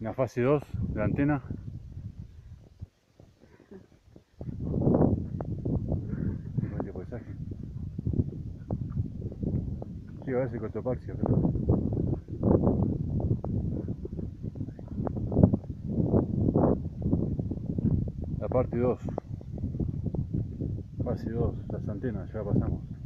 la fase 2 de la antena. Este paisaje. Sí, a ver si Cotopaxi, pero... La parte 2. Fase 2, las antenas, ya pasamos.